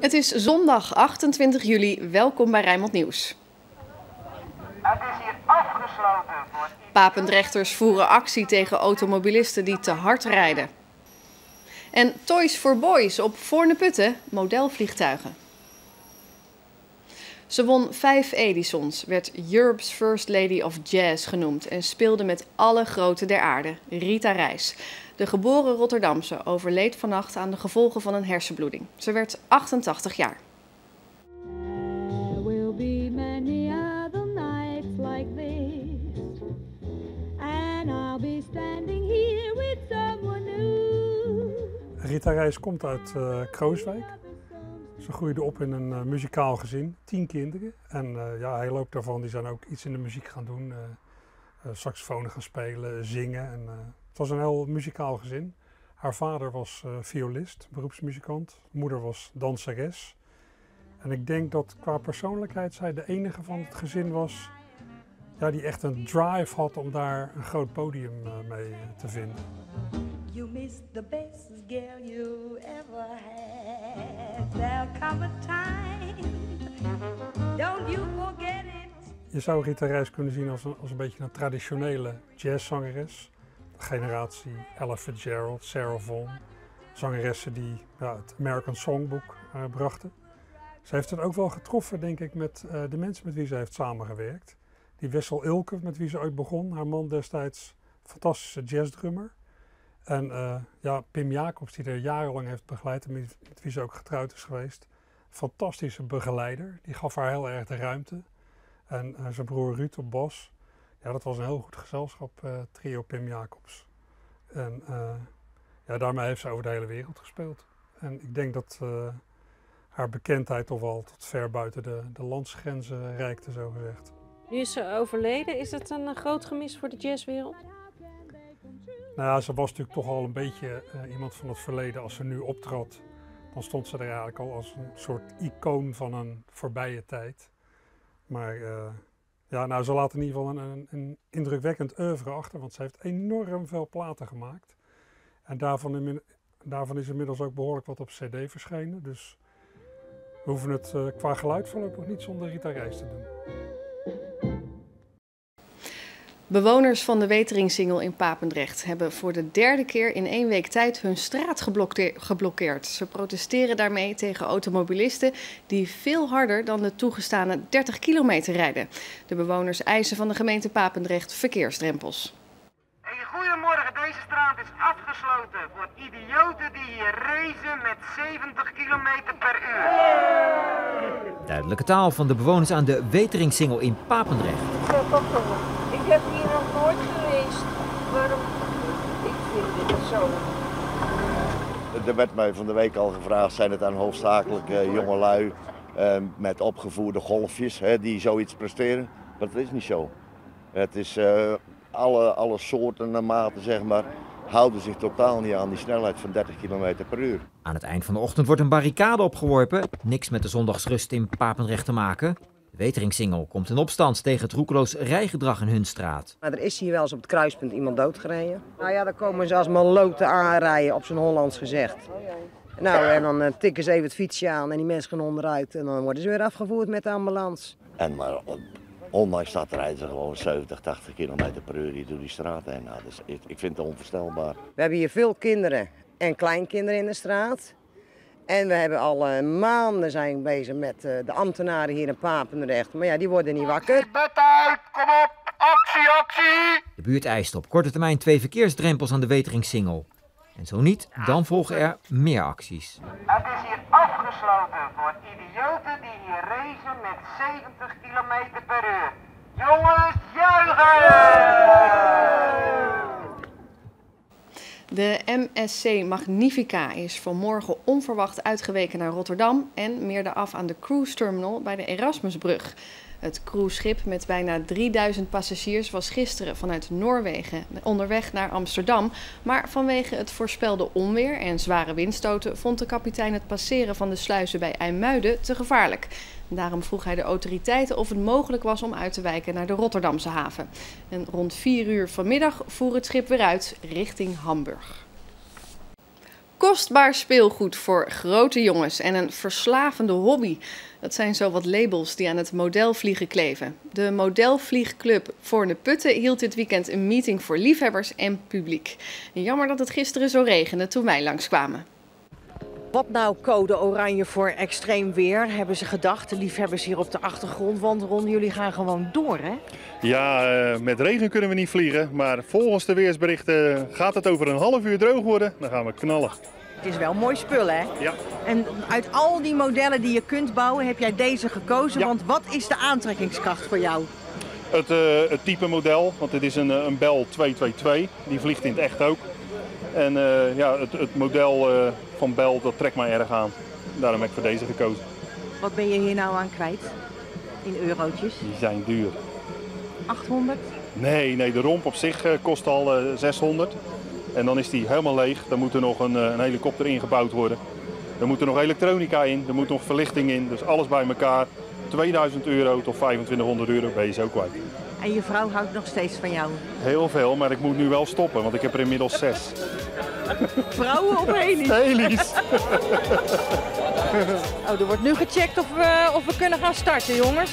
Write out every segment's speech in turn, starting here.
Het is zondag 28 juli. Welkom bij Rijnmond Nieuws. Het is hier afgesloten voor Papendrechters voeren actie tegen automobilisten die te hard rijden. En Toys for Boys op Voorne Putten, modelvliegtuigen. Ze won vijf Edisons, werd Europe's First Lady of Jazz genoemd en speelde met alle groten der aarde, Rita Reis. De geboren Rotterdamse overleed vannacht aan de gevolgen van een hersenbloeding. Ze werd 88 jaar. There will be many other nights like this, and I'll be standing here with someone new. Rita Reis komt uit eh, Krooswijk. Ze groeide op in een eh, muzikaal gezin, tien kinderen. En eh, ja, hele hoop daarvan die zijn ook iets in de muziek gaan doen. eh eh, saxofoon gaan spelen, zingen. En, eh, was een heel muzikaal gezin. Haar vader was eh, violist, beroepsmuzikant. Moeder was danseres. En ik denk dat qua persoonlijkheid zij de enige van het gezin was ja, die echt een drive had om daar een groot podium eh, mee te vinden. You missed the best girl you ever had. There'll come a time, don't you forget it. Je zou Rita Reis kunnen zien als een, als een beetje een traditionele jazzzangeres. Generatie Ella Fitzgerald, Sarah Vaughan. Zangeressen die ja, het American Songbook eh, brachten. Ze heeft het ook wel getroffen, denk ik, met eh, de mensen met wie ze heeft samengewerkt. Die Wessel Ilke, met wie ze ooit begon. Haar man destijds, fantastische jazzdrummer. En eh, ja, Pim Jacobs, die er jarenlang heeft begeleid en met, wie ze ook getrouwd is geweest. Fantastische begeleider. Die gaf haar heel erg de ruimte. En zijn broer Ruud op bas. Ja, dat was een heel goed gezelschap, eh, trio Pim Jacobs. En eh, ja, daarmee heeft ze over de hele wereld gespeeld. En ik denk dat eh, haar bekendheid toch wel tot ver buiten de, de landsgrenzen reikte, zo gezegd. Nu is ze overleden. Is het een groot gemis voor de jazzwereld? Nou ja, ze was natuurlijk toch al een beetje iemand van het verleden. Als ze nu optrad, dan stond ze er eigenlijk al als een soort icoon van een voorbije tijd. Maar ja, nou, ze laat in ieder geval een, een, indrukwekkend oeuvre achter, want ze heeft enorm veel platen gemaakt. En daarvan, daarvan is inmiddels ook behoorlijk wat op cd verschenen. Dus we hoeven het eh, qua geluid voorlopig niet zonder Rita Reis te doen. Bewoners van de Weteringsingel in Papendrecht hebben voor de derde keer in één week tijd hun straat geblokkeerd. Ze protesteren daarmee tegen automobilisten die veel harder dan de toegestane 30 kilometer rijden. De bewoners eisen van de gemeente Papendrecht verkeersdrempels. Hey, goedemorgen, deze straat is afgesloten voor idioten die hier racen met 70 km per uur. Duidelijke taal van de bewoners aan de Weteringsingel in Papendrecht. Ik heb hier nog nooit geweest. Waarom? Ik Er werd mij van de week al gevraagd, zijn het dan hoofdzakelijk eh, jongelui eh, met opgevoerde golfjes hè, die zoiets presteren? Maar dat is niet zo. Het is eh, alle, alle soorten en maten, zeg maar, houden zich totaal niet aan die snelheid van 30 km per uur. Aan het eind van de ochtend wordt een barricade opgeworpen. Niks met de zondagsrust in Papendrecht te maken. De Weteringsingel komt in opstand tegen het roekeloos rijgedrag in hun straat. Maar er is hier wel eens op het kruispunt iemand doodgereden. Nou ja, dan komen ze als maloten aanrijden, op zijn Hollands gezegd. Nou, en dan eh, tikken ze even het fietsje aan en die mensen gaan onderuit. En dan worden ze weer afgevoerd met de ambulance. En maar on- ondanks dat rijden ze gewoon 70, 80 km per uur hier door die straat heen. Nou, dus ik, ik vind het onvoorstelbaar. We hebben hier veel kinderen en kleinkinderen in de straat. En we hebben al eh, maanden zijn bezig met eh, de ambtenaren hier in Papendrecht. Maar ja, die worden niet wakker. Bed uit, kom op, actie, actie! De buurt eist op korte termijn twee verkeersdrempels aan de Weteringsingel. En zo niet, dan volgen er meer acties. Het is hier afgesloten voor idioten die hier racen met 70 km per uur. Jongens, juichen! De MSC Magnifica is vanmorgen onverwacht uitgeweken naar Rotterdam en meerde af aan de cruise terminal bij de Erasmusbrug. Het cruiseschip met bijna 3000 passagiers was gisteren vanuit Noorwegen onderweg naar Amsterdam. Maar vanwege het voorspelde onweer en zware windstoten vond de kapitein het passeren van de sluizen bij IJmuiden te gevaarlijk. Daarom vroeg hij de autoriteiten of het mogelijk was om uit te wijken naar de Rotterdamse haven. En rond 4 uur vanmiddag voer het schip weer uit richting Hamburg. Kostbaar speelgoed voor grote jongens en een verslavende hobby. Dat zijn zo wat labels die aan het modelvliegen kleven. De Modelvliegclub Voorne Putten hield dit weekend een meeting voor liefhebbers en publiek. Jammer dat het gisteren zo regende toen wij langskwamen. Wat nou code oranje voor extreem weer, hebben ze gedacht. De liefhebbers hier op de achtergrond, want Ron, jullie gaan gewoon door, hè? Ja, eh, met regen kunnen we niet vliegen, maar volgens de weersberichten gaat het over een half uur droog worden. Dan gaan we knallen. Het is wel mooi spul, hè? Ja. En uit al die modellen die je kunt bouwen, heb jij deze gekozen. Want wat is de aantrekkingskracht voor jou? Het, eh, het type model, want dit is een, eh, een Bell 222, die vliegt in het echt ook. En eh, ja, het, het model eh, van Bell, dat trekt mij erg aan. Daarom heb ik voor deze gekozen. Wat ben je hier nou aan kwijt? In eurotjes? Die zijn duur. 800? Nee, nee, de romp op zich eh, kost al eh, 600. En dan is die helemaal leeg. Dan moet er nog een, een helikopter ingebouwd worden. Er moet er nog elektronica in, er moet nog verlichting in. Dus alles bij elkaar. 2000 euro tot 2500 euro ben je zo kwijt. En je vrouw houdt nog steeds van jou. Heel veel, maar ik moet nu wel stoppen, want ik heb er inmiddels zes. Vrouwen of Helies? Helies. Oh, er wordt nu gecheckt of we, of we kunnen gaan starten, jongens.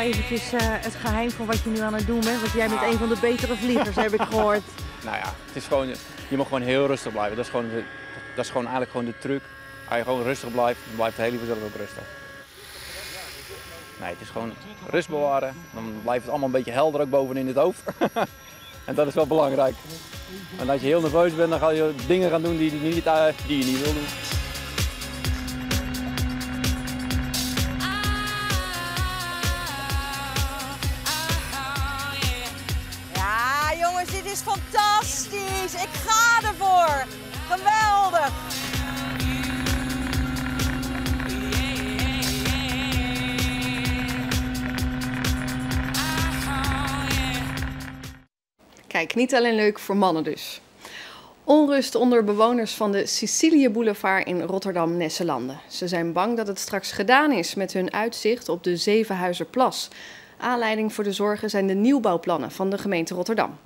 Vertel eventjes eh, het geheim van wat je nu aan het doen bent. Want jij bent een van de betere vliegers, heb ik gehoord. Nou ja, het is gewoon, je moet gewoon heel rustig blijven. Dat is gewoon, de- dat is gewoon eigenlijk gewoon de truc. Als je gewoon rustig blijft, dan blijft de hele vanzelf ook rustig. Nee, het is gewoon rust bewaren. Dan blijft het allemaal een beetje helder ook bovenin het hoofd. en dat is wel belangrijk. En als je heel nerveus bent, dan ga je dingen gaan doen die, die, niet, eh, die je niet wil doen. Kijk, niet alleen leuk voor mannen dus. Onrust onder bewoners van de Sicilië Boulevard in Rotterdam-Nesselanden. Ze zijn bang dat het straks gedaan is met hun uitzicht op de Zevenhuizerplas. Aanleiding voor de zorgen zijn de nieuwbouwplannen van de gemeente Rotterdam.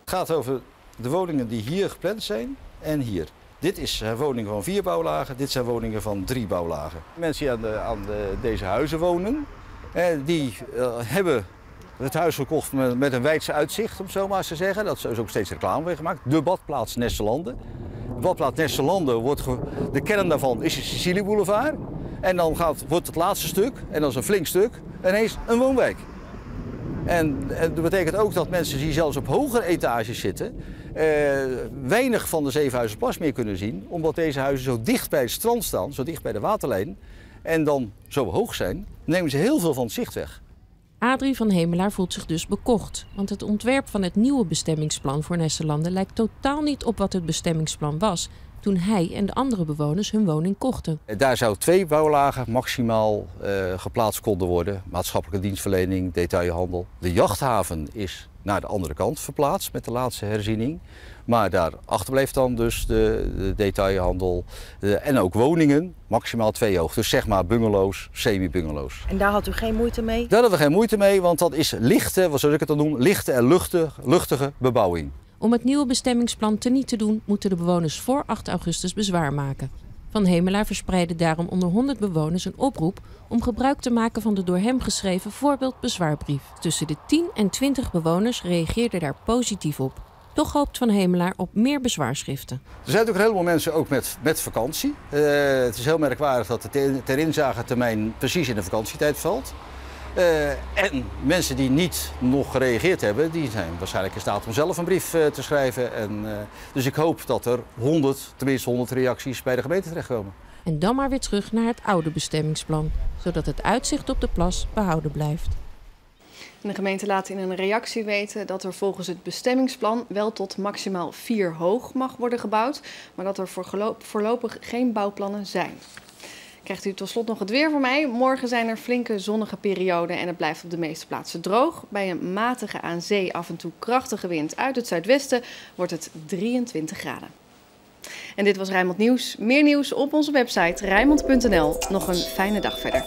Het gaat over de woningen die hier gepland zijn en hier. Dit is woningen van vier bouwlagen, dit zijn woningen van drie bouwlagen. Mensen die aan, de, aan de, deze huizen wonen, eh, die eh, hebben het huis gekocht met, met een wijdse uitzicht, om zo maar eens te zeggen. Dat is ook steeds reclame gemaakt. De badplaats Nesselanden. De badplaats Nesselanden, wordt de kern daarvan is de Sicilië Boulevard. En dan gaat, wordt het laatste stuk, en dat is een flink stuk, ineens een woonwijk. En, en dat betekent ook dat mensen die zelfs op hogere etages zitten, eh, weinig van de Zevenhuizenplas meer kunnen zien. Omdat deze huizen zo dicht bij het strand staan, zo dicht bij de waterlijn. En dan zo hoog zijn, nemen ze heel veel van het zicht weg. Adrie van Hemelaar voelt zich dus bekocht. Want het ontwerp van het nieuwe bestemmingsplan voor Nesselanden lijkt totaal niet op wat het bestemmingsplan was toen hij en de andere bewoners hun woning kochten. Daar zou twee bouwlagen maximaal eh, geplaatst konden worden. Maatschappelijke dienstverlening, detailhandel. De jachthaven is naar de andere kant verplaatst met de laatste herziening. Maar daarachter bleef dan dus de, de detailhandel eh, en ook woningen, maximaal twee hoog. Dus zeg maar bungalows, semi-bungalows. En daar had u geen moeite mee? Daar hebben we geen moeite mee, want dat is lichte, wat zou ik het dan noemen, lichte en luchtige, luchtige bebouwing. Om het nieuwe bestemmingsplan teniet te doen, moeten de bewoners voor 8 augustus bezwaar maken. Van Hemelaar verspreidde daarom onder 100 bewoners een oproep om gebruik te maken van de door hem geschreven voorbeeldbezwaarbrief. Tussen de 10 en 20 bewoners reageerden daar positief op. Toch hoopt Van Hemelaar op meer bezwaarschriften. Er zijn ook een heleboel mensen ook met, met vakantie. Eh, het is heel merkwaardig dat de ter, ter inzagetermijn precies in de vakantietijd valt. Eh, en mensen die niet nog gereageerd hebben, die zijn waarschijnlijk in staat om zelf een brief eh, te schrijven. En, eh, dus ik hoop dat er 100, tenminste 100 reacties bij de gemeente terechtkomen. En dan maar weer terug naar het oude bestemmingsplan, zodat het uitzicht op de plas behouden blijft. De gemeente laat in een reactie weten dat er volgens het bestemmingsplan wel tot maximaal vier hoog mag worden gebouwd, maar dat er voorlopig geen bouwplannen zijn. Krijgt u tot slot nog het weer voor mij. Morgen zijn er flinke zonnige perioden en het blijft op de meeste plaatsen droog. Bij een matige aan zee af en toe krachtige wind uit het zuidwesten wordt het 23 graden. En dit was Rijnmond Nieuws. Meer nieuws op onze website rijnmond.nl. Nog een fijne dag verder.